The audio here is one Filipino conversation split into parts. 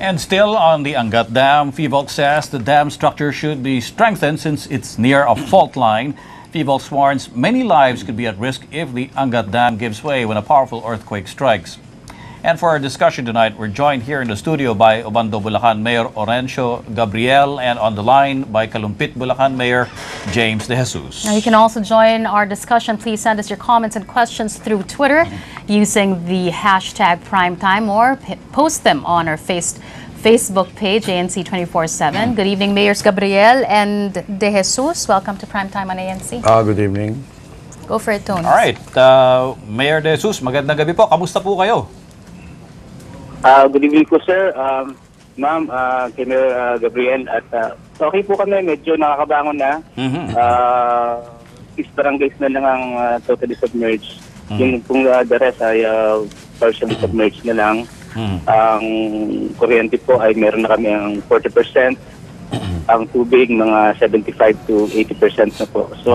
And still on the Angat Dam, FIVOLC says the dam structure should be strengthened since it's near a fault line. FIVOLC warns many lives could be at risk if the Angat Dam gives way when a powerful earthquake strikes. And for our discussion tonight, we're joined here in the studio by Obando Bulacan Mayor Orencio Gabriel and on the line by Kalumpit Bulacan Mayor James De Jesus. Now you can also join our discussion. Please send us your comments and questions through Twitter using the hashtag primetime or post them on our face- Facebook page, ANC 24-7. Good evening, Mayors Gabriel and De Jesus. Welcome to Primetime on ANC. Ah, good evening. Go for it, Tony. All right, uh, Mayor De Jesus, magandang gabi po. Kamusta po kayo? Ah, good evening po, sir. Um, ma'am, uh, kay Mayor ah, Gabriel. At ah, okay po kami, medyo nakakabangon na. Mhm. Ah, six barangays na lang ang ah, totally submerged. Yung pong ah, the rest ay ah, partially submerged na lang. Mhm. Ang kuryente po ay meron na kami ang 40%. ang tubig, mga 75 to 80% na po. So,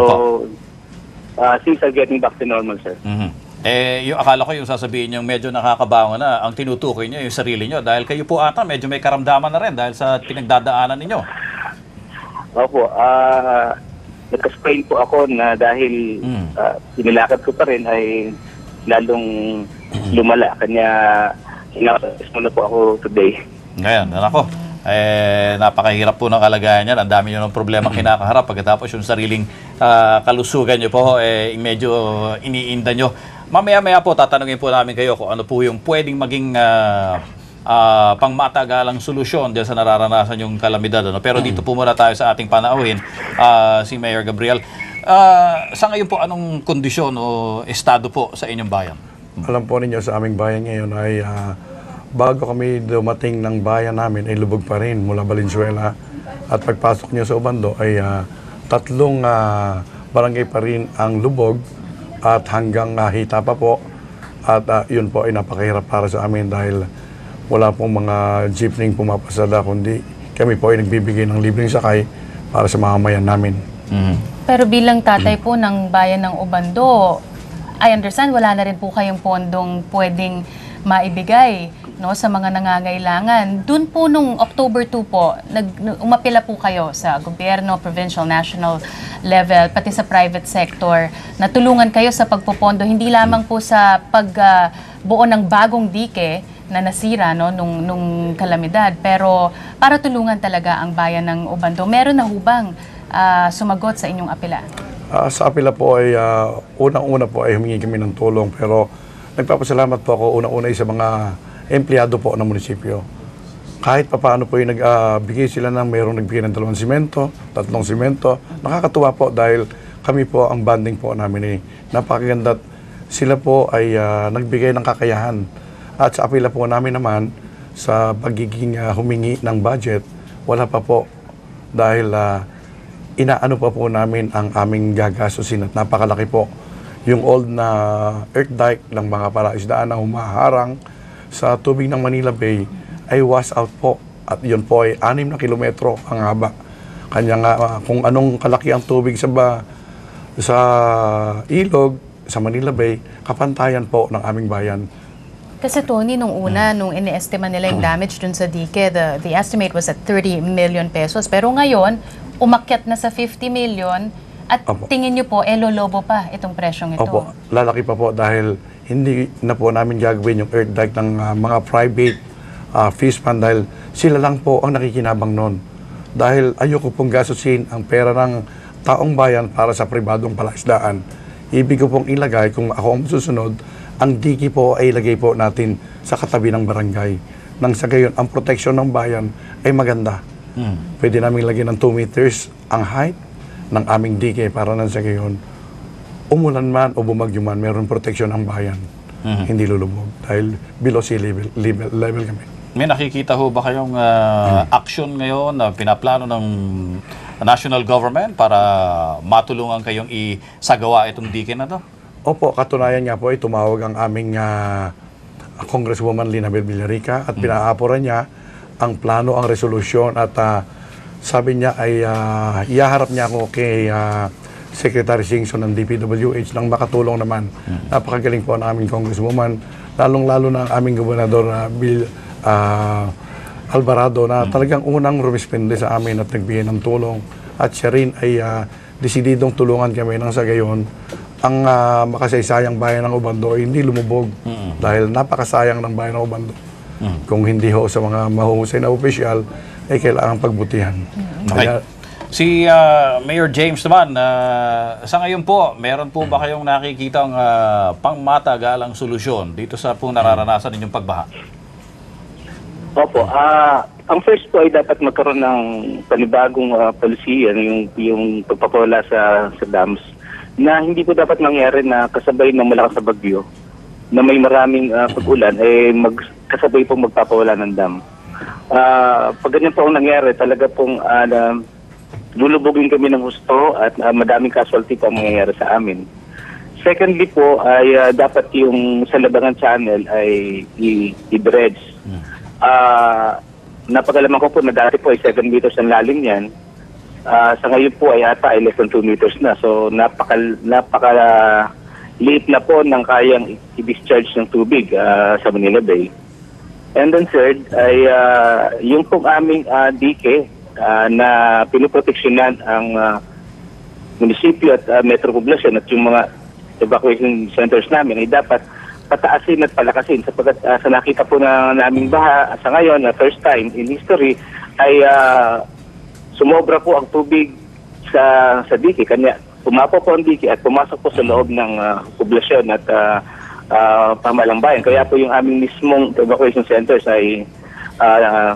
ah, things are getting back to normal, sir. Mhm. Eh, yung akala ko yung sasabihin yung medyo nakakabango na ang tinutukoy niyo yung sarili niyo dahil kayo po ata medyo may karamdaman na rin dahil sa pinagdadaanan ninyo. Opo, ah nagka-sprain po ako na dahil Mm. ah, inilakad ko pa rin ay lalong lumala. Kanya hinakas muna po ako today. Ngayon, nako. Eh, napakahirap po ng kalagayan niyan. Ang dami niyo ng problema kinakaharap pagkatapos yung sariling ah, kalusugan niyo po eh medyo iniinda niyo. Mamaya-maya po tatanungin po namin kayo kung ano po yung pwedeng maging ah, ah, pangmatagalang solusyon diyan sa nararanasan yung kalamidad ano. Pero dito po muna tayo sa ating panauhin ah, si Mayor Gabriel. Ah, sa ngayon po anong kondisyon o estado po sa inyong bayan? Alam po ninyo sa aming bayan ngayon ay ah, bago kami dumating ng bayan namin ay lubog pa rin mula Valenzuela. At pagpasok niyo sa Ubando ay ah, tatlong ah, barangay pa rin ang lubog at hanggang ah, hita pa po. At ah, yun po ay napakahirap para sa amin dahil wala pong mga jeepney pumapasada kundi kami po ay nagbibigay ng libreng sakay para sa mamamayan namin. Pero bilang tatay po ng bayan ng Obando, I understand wala na rin po kayong pondong pwedeng maibigay no sa mga nangangailangan. Doon po nung October 2 po, nag, umapila po kayo sa gobyerno, provincial, national level, pati sa private sector, na tulungan kayo sa pagpopondo, hindi lamang po sa pagbuo ng bagong dike na nasira no nung nung kalamidad pero para tulungan talaga ang bayan ng Obando. Meron na hubang ah, sumagot sa inyong apela Ah, sa apela po ay ah, unang-una po ay humingi kami ng tulong pero nagpapasalamat po ako unang-una sa mga empleyado po ng munisipyo. Kahit pa paano po yung nagbigay sila ng mayroong nagbigay ng dalawang simento, tatlong simento. Nakakatuwa po dahil kami po ang banding po namin eh. Napakaganda sila po ay ah, nagbigay ng kakayahan. At sa apela po namin naman sa pagiging ah, humingi ng budget, wala pa po dahil ah, inaano pa po namin ang aming gagastusin at napakalaki po yung old na earth dike ng mga paraisdaan na humaharang sa tubig ng Manila Bay ay wash out po. At yun po ay 6 na kilometro ang haba. Kanya nga ah, kung anong kalaki ang tubig sa ba, sa ilog sa Manila Bay, kapantayan po ng aming bayan. kasi Tony nung una nung iniestima nila yung damage dun sa dike the the estimate was at 30 million pesos. Pero ngayon umakyat na sa 50 million at Opo. tingin niyo po elolobo pa itong presyong ito Opo, lalaki pa po dahil hindi na po namin gagawin yung earth dike ng ah, mga private ah, fish fund dahil sila lang po ang nakikinabang noon. Dahil ayoko pong gastusin ang pera ng taong bayan para sa pribadong palaisdaan. Ibig ko pong ilagay kung ako ang susunod, ang diki po ay ilagay po natin sa katabi ng barangay. Nang sa gayon, ang protection ng bayan ay maganda. Pwede namin lagyan ng 2 meters ang height ng aming dike para nang sa gayon, umulan man o bumagyo man, meron proteksyon ang bayan. Hindi lulubog dahil below sea level, level, level kami. May nakikita ho ba kayong ah, action ngayon na pinaplano ng national government para matulungan kayong isagawa itong dike na to? Opo, katunayan nga po ay tumawag ang aming ah, Congresswoman Linabel Villarica at pinaaporan niya ang plano, ang resolusyon at ah, sabi niya ay ah, iyaharap niya ako kay ah, Secretary Singson ng DPWH nang makatulong naman. Napakagaling po ang aming Congresswoman, lalong-lalo na ang aming gobernador na Bill ah, Alvarado na talagang unang rumispende sa amin at nagbigay ng tulong. At siya rin ay ah, desididong tulungan kami nang sa gayon ang ah, makasaysayang bayan ng Ubando ay hindi lumubog dahil napakasayang ng bayan ng Ubando. Kung hindi ho sa mga mahuhusay na opisyal, ay kailangan pagbutihan. Okay. Kaya, Si ah, Mayor James naman, ah, sa ngayon po, meron po ba kayong nakikita ang pangmatagalang solusyon dito sa pong nararanasan ninyong pagbaha? Opo, ah ang first po ay dapat magkaroon ng panibagong uh, policy, ano, yung, yung pagpapawala sa, sa dams, na hindi po dapat mangyari na kasabay ng malakas na bagyo, na may maraming ah, pag-ulan, eh mag, kasabay pong magpapawala ng dam. Ah, pag ganyan po ang nangyari, talaga pong ah, na, lulubugin kami ng husto at ah, madaming casualty po ang mangyayari sa amin. Secondly po ay ah, dapat yung sa Labangan Channel ay i-dredge. Ah, napagalaman ko po na dati po ay 7 meters ang lalim niyan. Ah, sa ngayon po ay ata ay less than 2 meters na. So napaka napaka liit na po ng kayang i-discharge ng tubig ah, sa Manila Bay. And then third ay ah, yung pong aming ah, dike ah, na pinoproteksyonan ang ah, munisipyo at uh, metro poblasyon at yung mga evacuation centers namin ay dapat pataasin at palakasin sapagkat uh, sa nakita po na naming baha sa ngayon na first time in history ay uh, sumobra po ang tubig sa sa dike kanya pumapo po ang dike at pumasok po sa loob ng uh, poblasyon at uh, uh, pamalang bayan kaya po yung aming mismong evacuation centers ay uh,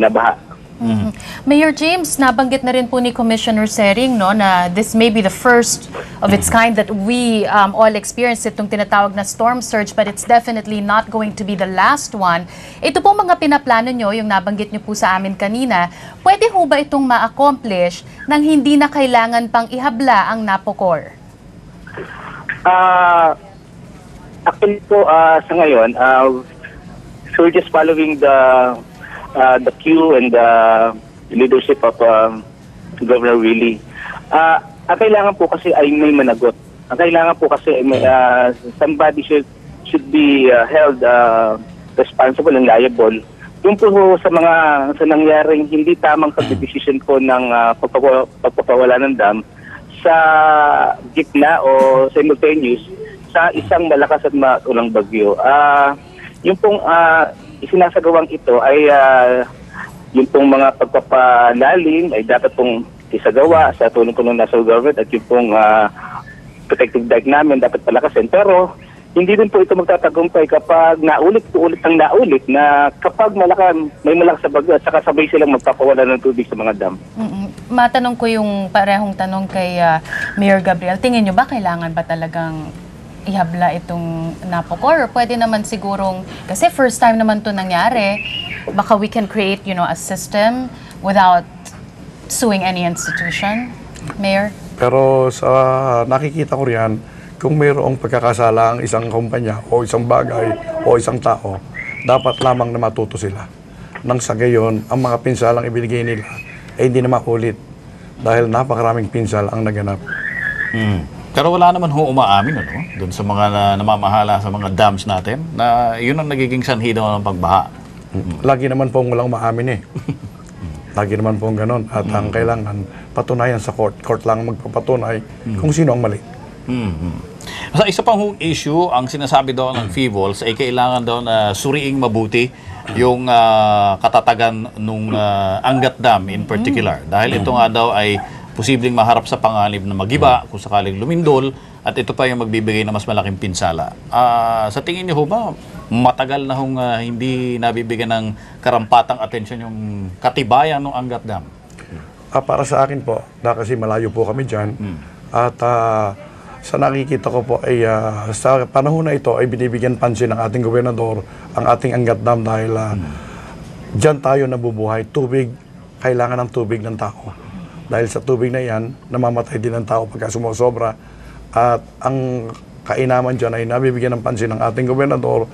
nabaha Mhm. Mayor James, nabanggit na rin po ni Commissioner Sering no, na this may be the first of its kind that we um, all experience itong tinatawag na storm surge but it's definitely not going to be the last one. Ito po mga pinaplano nyo, yung nabanggit nyo po sa amin kanina, pwede ho ba itong ma-accomplish nang hindi na kailangan pang ihabla ang NAPOCOR? Ah, actually po ah, sa ngayon, ah, so we're just following the ah, the cue and the leadership of um, Governor Willie. Ah, ang kailangan po kasi ay may managot. Ang kailangan po kasi ay may, ah, somebody should should be ah, held ah, responsible and liable. Yung po sa mga sa nangyaring hindi tamang pagdedesisyon po ng pagpapawa- pagpapawala ng dam sa gitna o simultaneous sa isang malakas at maulang bagyo. Ah, yung pong ah, isinasagawang ito ay ah, yung pong mga pagpapalalim ay dapat pong isagawa sa tulong po ng national government at yung pong ah, protective dike namin dapat palakasin. Pero hindi din po ito magtatagumpay kapag naulit po ulit ang naulit na kapag malakan, may malakas sa bagyo at saka sabay silang magpapawala ng tubig sa mga dam. Mm-mm. Matanong ko yung parehong tanong kay ah, Mayor Gabriel. Tingin nyo ba kailangan ba talagang ihabla itong NAPOCOR? Or pwede naman sigurong, kasi first time naman to nangyari, baka we can create, you know, a system without suing any institution? Mayor? Pero sa nakikita ko riyan, kung mayroong pagkakasala ang isang kumpanya o isang bagay o isang tao, dapat lamang na matuto sila. Nang sa gayon, ang mga pinsalang ibinigay nila ay hindi na makulit dahil napakaraming pinsal ang naganap. Hmm. Pero wala naman ho umaamin ano, doon sa mga na, namamahala sa mga dams natin na yun ang nagiging sanhi daw ng pagbaha. Lagi naman pong walang maamin eh. Lagi naman pong ganon. At ang kailangan, patunayan sa court. Court lang magpapatunay kung sino ang mali. Mhm. Sa isa pang hong issue, ang sinasabi daw ng FIVOLS ay kailangan daw na suriing mabuti yung ah, katatagan nung ah, Angat Dam in particular. Dahil ito nga daw ay posibleng maharap sa panganib na magiba kung sakaling lumindol at ito pa yung magbibigay ng mas malaking pinsala. Ah, sa tingin niyo ho ba, matagal na hong ah, hindi nabibigyan ng karampatang atensyon yung katibayan ng Angat Dam? Ah, para sa akin po, na kasi malayo po kami dyan, at ah, sa nakikita ko po ay ah, sa panahon na ito ay binibigyan pansin ng ating gobernador ang ating Angat Dam dahil ah, dyan tayo nabubuhay. Tubig, kailangan ng tubig ng tao. Dahil sa tubig na yan, namamatay din ang tao pagka sumosobra. At ang kainaman dyan ay nabibigyan ng pansin ng ating gobernador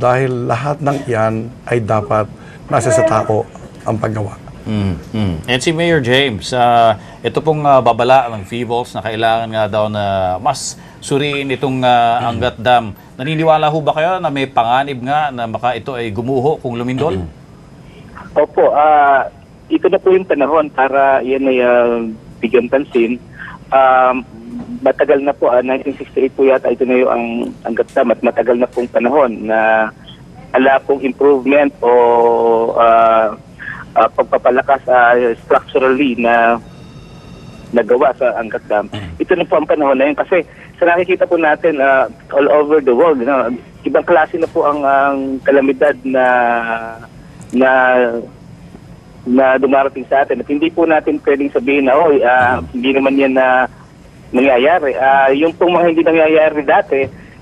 dahil lahat ng iyan ay dapat nasa sa tao ang paggawa. Mm, mm. And si Mayor James, ah, ito pong ah, babala ng FIVOLS na kailangan nga daw na mas suriin itong ah, Angat Dam. Naniniwala ho ba kayo na may panganib nga na baka ito ay gumuho kung lumindol? Opo, ah ito na po yung panahon para yan ay ah, bigyan pansin. Um, matagal na po, ah, 1968 po yata, ito na yung ang, ang gatam at matagal na pong panahon na ala pong improvement o ah, ah, pagpapalakas ah, structurally na nagawa sa Angat Dam. Ito na po ang panahon na yun kasi sa nakikita po natin ah, all over the world, no, ibang klase na po ang, ang kalamidad na na na dumarating sa atin at hindi po natin pwedeng sabihin na oy ah, hindi naman yan na nangyayari. Ah, yung pong mga hindi nangyayari dati,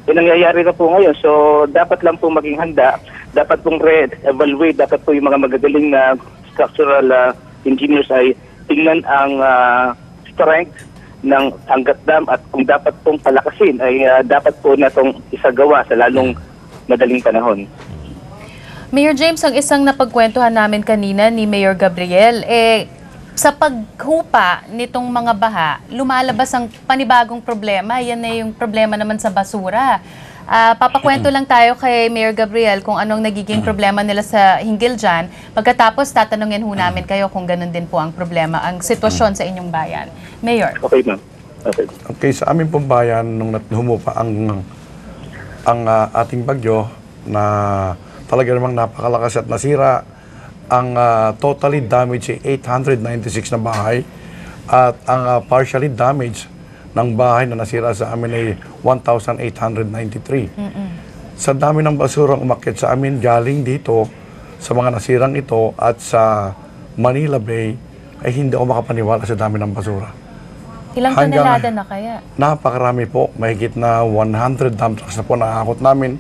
eh, nangyayari na po ngayon. So, dapat lang po maging handa. Dapat pong re-evaluate. Dapat po yung mga magagaling na structural ah, engineers ay tingnan ang ah, strength ng Angat Dam at kung dapat pong palakasin ay ah, dapat po na itong isagawa sa lalong madaling panahon. Mayor James, ang isang napagkwentuhan namin kanina ni Mayor Gabriel, eh, sa paghupa nitong mga baha, lumalabas ang panibagong problema. Yan na yung problema naman sa basura. Ah, papakwento lang tayo kay Mayor Gabriel kung anong nagiging problema nila sa hinggil dyan. Pagkatapos, tatanungin ho namin kayo kung ganun din po ang problema, ang sitwasyon sa inyong bayan. Mayor. Okay, ma'am. Okay. Okay, sa aming pong bayan, nung humupa ang, ang ah, ating bagyo na talaga namang napakalakas at nasira, ang ah, totally damaged ay 896 na bahay at ang ah, partially damaged ng bahay na nasira sa amin ay 1,893. Sa dami ng basurang umakyat sa amin galing dito sa mga nasirang ito at sa Manila Bay ay hindi ako makapaniwala sa dami ng basura. Ilang Hanggang- tonelada na kaya? Napakarami po, mahigit na 100 dump trucks na po nakakot namin.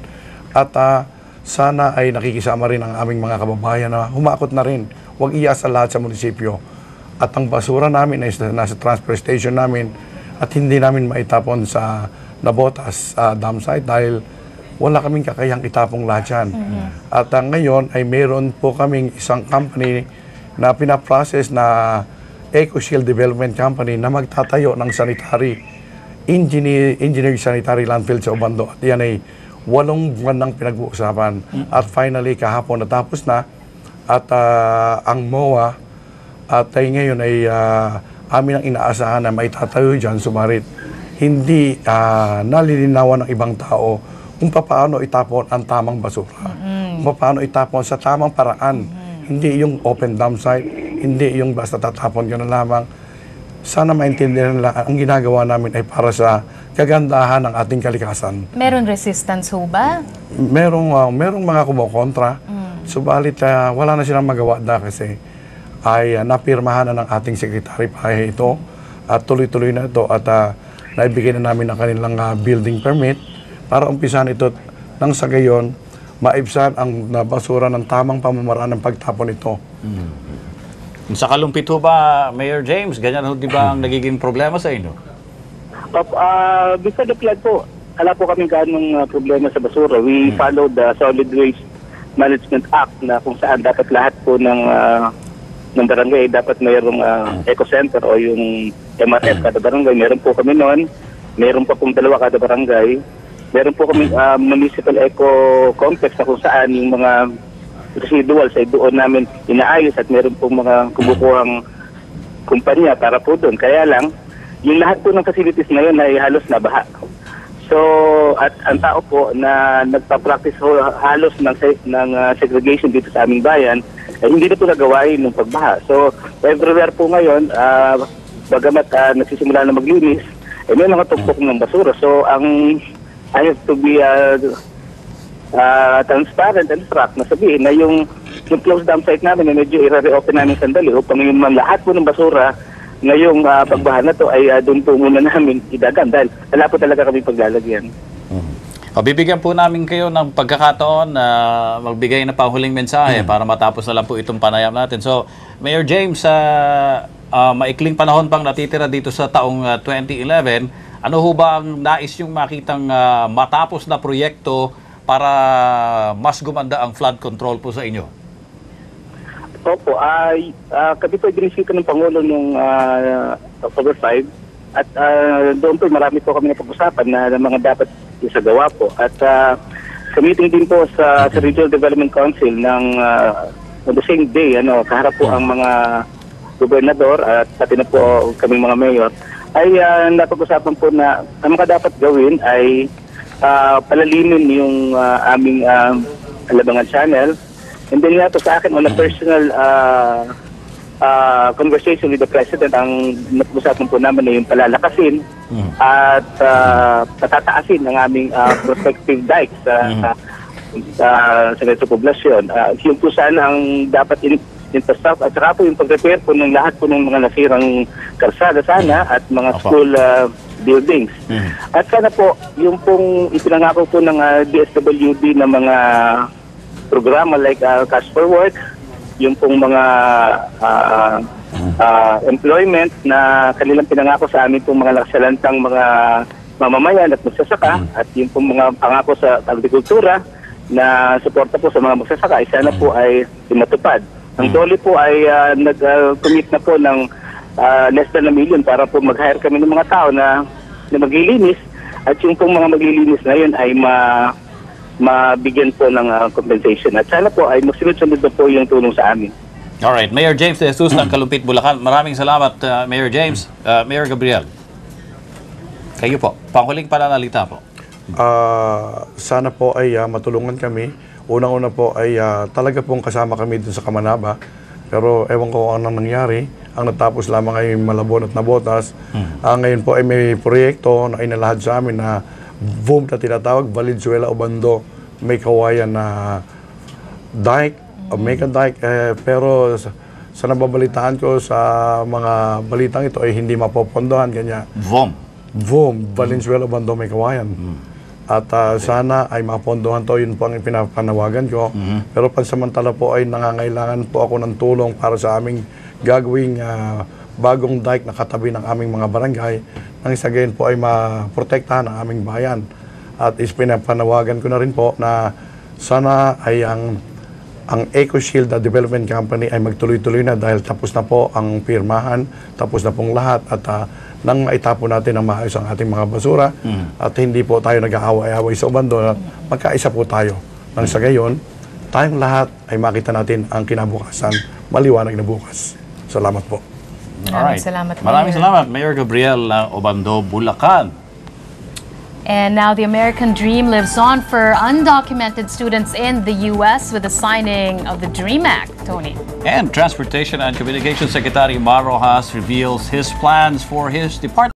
At ah, sana ay nakikisama rin ang aming mga kababayan na humakot na rin. Huwag iasa lahat sa munisipyo. At ang basura namin ay nasa, transfer station namin at hindi namin maitapon sa Nabotas sa dam site dahil wala kaming kakayang itapong lahat yan. At ah, ngayon ay meron po kaming isang company na pinaprocess na EcoShield Development Company na magtatayo ng sanitary engineer, engineer sanitary landfill sa Obando. At yan ay walong buwan nang pinag-uusapan. At finally, kahapon natapos na. At ah, ang MOA at ay ngayon ay ah, amin ang inaasahan na maitatayo dyan, sumarit. Hindi ah, nalilinawan ng ibang tao kung paano itapon ang tamang basura. Kung paano itapon sa tamang paraan. Hindi yung open dump site, hindi yung basta tatapon ka na lamang sana maintindihan nila ang ginagawa namin ay para sa kagandahan ng ating kalikasan. Meron resistance ho ba? Merong, ah, merong mga kumukontra, subalit ah, wala na silang magawa na kasi ay ah, napirmahan na ng ating sekretary pahe ito at tuloy-tuloy na ito at ah, naibigay na namin ang kanilang ah, building permit para umpisan ito nang sa gayon maibsan ang ah, basura ng tamang pamamaraan ng pagtapon ito. Sa kalumpit ho ba, Mayor James, ganyan ho di ba ang nagiging problema sa inyo? Op, uh, before the flood po, wala po kami ganong uh, problema sa basura. We followed the Solid Waste Management Act na kung saan dapat lahat po ng uh, ng barangay dapat mayroong uh, eco center o yung MRF kada barangay. Meron po kami noon. Meron po pong dalawa kada barangay. Meron po kami uh, municipal eco complex na kung saan yung mga residuals ay doon namin inaayos at meron pong mga kumukuhang kumpanya para po doon. Kaya lang, yung lahat po ng facilities na yun ay halos nabaha. So, at ang tao po na nagpa-practice ho, halos ng, ng ah, segregation dito sa aming bayan, eh, hindi na po nagawain ng pagbaha. So, everywhere po ngayon, ah, bagamat ah, nagsisimula na maglinis, eh, may mga tugtog ng basura. So, ang I have to be ah, ah, transparent and frank na sabihin na yung yung closed down site namin na medyo i-reopen namin sandali upang yung mga lahat po ng basura ngayong uh, pagbaha na to ay ah, doon po muna namin idagan dahil wala po talaga kami paglalagyan. O, bibigyan po namin kayo ng pagkakataon na magbigay na pahuling mensahe para matapos na lang po itong panayam natin. So, Mayor James, sa ah, maikling panahon pang natitira dito sa taong ah, 2011, ano ho ba ang nais yung makitang ah, matapos na proyekto para mas gumanda ang flood control po sa inyo? Opo, ay uh, kami po ibinisita ng Pangulo noong ah, October 5 at ah, doon po marami po kami napag-usapan na, na mga dapat isagawa po. At uh, sa meeting din po sa, sa Regional Development Council ng ah, on the same day, ano, kaharap po ang mga gobernador at pati na po kaming mga mayor, ay ah, napag-usapan po na ang mga dapat gawin ay ah, palalimin yung ah, aming ah, Alabangan Channel. And then nga po sa akin, on a personal ah, ah, conversation with the President, ang napag-usapan po namin na yung palalakasin at uh, patataasin ng aming ah, prospective dikes sa sa sa, sa ganitong poblasyon. Ah, yun po sana ang dapat in, infrastructure at saka po yung pag-repair po ng lahat po ng mga nasirang karsada sana at mga school ah, buildings. At sana po, yung pong ipinangako po ng ah, DSWD na mga programa like ah, Cash for Work, yung pong mga ah, ah, employment na kanilang pinangako sa amin pong mga nakasalantang mga mamamayan at magsasaka at yung pong mga pangako sa agrikultura na suporta po sa mga magsasaka ay sana po ay matupad. Ang Dole po ay ah, nag-commit na po ng ah, less than a million para po mag-hire kami ng mga tao na, na maglilinis at yung pong mga maglilinis na yun ay ma mabigyan po ng ah, compensation. At sana po ay magsunod-sunod na po yung tulong sa amin. Alright, Mayor James De Jesus ng Kalumpit, Bulacan. Maraming salamat, uh, Mayor James. Uh, Mayor Gabriel. Kayo po, panghuling pananalita po. Ah, sana po ay ah, matulungan kami. Unang-una po ay ah, talaga pong kasama kami dun sa Kamanaba. Pero ewan ko kung anong nangyari. Ang natapos lamang ay Malabon at Nabotas. Ah, ngayon po ay may proyekto na inalahad sa amin na VOOM na tinatawag, Valenzuela Obando. May kawayan na dike, o mega dike. Eh, pero sa, sa nababalitaan ko sa mga balitang ito ay hindi mapopondohan. Ganyan. VOM. VOM, Valenzuela Bando May Kawayan. At ah, sana ay mapondohan to, yun po ang pinapanawagan ko. Pero pansamantala po ay nangangailangan po ako ng tulong para sa aming gagawing ah, bagong dike na katabi ng aming mga barangay. Nang isa gayon po ay maprotektahan ang aming bayan. At is pinapanawagan ko na rin po na sana ay ang ang EcoShield na Development Company ay magtuloy-tuloy na dahil tapos na po ang pirmahan, tapos na pong lahat at ah, nang maitapo natin ng maayos ang ating mga basura at hindi po tayo nag-aaway-away sa ubando at magkaisa po tayo. Nang sa gayon, tayong lahat ay makita natin ang kinabukasan, maliwanag na bukas. Salamat po. Maraming salamat, Maraming Mayor. salamat, Mayor Gabriel ng Obando, Bulacan. And now the American dream lives on for undocumented students in the U.S. with the signing of the DREAM Act, Tony. And Transportation and Communications Secretary Maro reveals his plans for his department.